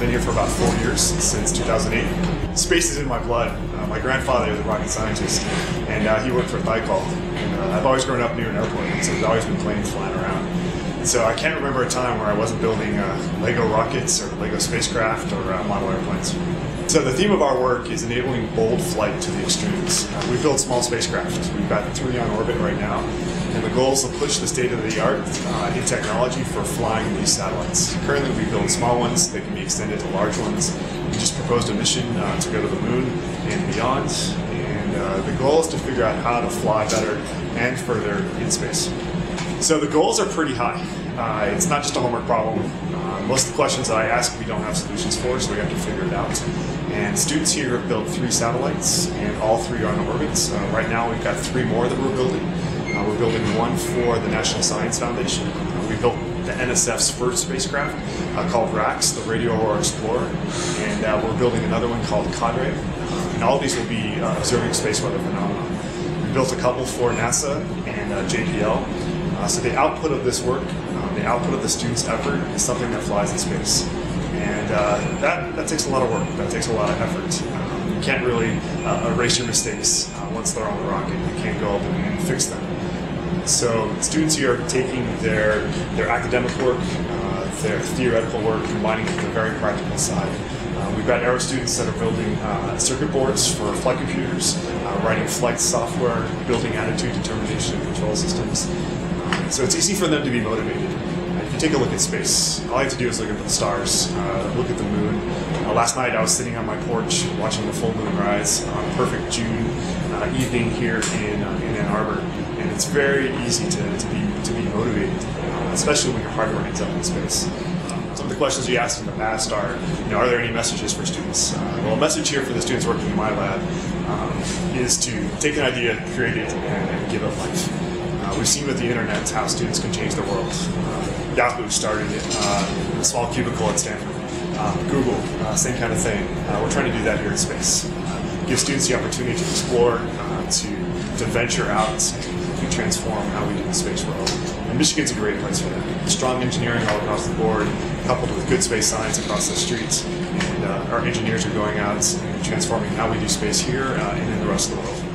been here for about four years, since 2008. Space is in my blood. Uh, my grandfather was a rocket scientist, and uh, he worked for Thiokol. And uh, I've always grown up near an airport, so there's always been planes flying around. And so I can't remember a time where I wasn't building uh, Lego rockets or Lego spacecraft or uh, model airplanes. So the theme of our work is enabling bold flight to the extremes. Uh, we build small spacecraft. We've got three on orbit right now, and the goal is to push the state of the art uh, in technology for flying these satellites. Currently, we build small ones. They can be extended to large ones. We just proposed a mission uh, to go to the moon and beyond, and uh, the goal is to figure out how to fly better and further in space. So the goals are pretty high. Uh, it's not just a homework problem. Uh, most of the questions that I ask, we don't have solutions for, so we have to figure it out. And students here have built three satellites, and all three are on orbits. Uh, right now, we've got three more that we're building. Uh, we're building one for the National Science Foundation. Uh, we built the NSF's first spacecraft uh, called RAX, the Radio Aurora Explorer, and uh, we're building another one called Cadre. And all these will be uh, observing space weather phenomena. We built a couple for NASA and uh, JPL. Uh, so the output of this work, uh, the output of the students' effort, is something that flies in space, and uh, that that takes a lot of work. That takes a lot of effort. Um, you can't really erase your mistakes once they're on the rocket. You can't go up and fix them. So students here are taking their their academic work, uh, their theoretical work, combining it with the very practical side. Uh, we've got aero students that are building uh, circuit boards for flight computers, uh, writing flight software, building attitude determination and control systems. Uh, so it's easy for them to be motivated. Take a look at space, all I have to do is look at the stars, uh, look at the moon. Uh, last night I was sitting on my porch watching the full moon rise on a perfect June uh, evening here in, uh, in Ann Arbor, and it's very easy to, to be to be motivated, uh, especially when your hardware ends up in space. Some of the questions you asked in the past are, you know, are there any messages for students? Uh, well, a message here for the students working in my lab um, is to take an idea, create it, and, and give it life. Uh, we've seen with the internet how students can change the world. Uh, Yahoo started it, uh, a small cubicle at Stanford. Uh, Google, uh, same kind of thing. Uh, we're trying to do that here at Space. Uh, give students the opportunity to explore, to, to venture out, to transform how we do the space world. And Michigan's a great place for that. Strong engineering all across the board, coupled with good space science across the streets. And our engineers are going out and transforming how we do space here and in the rest of the world.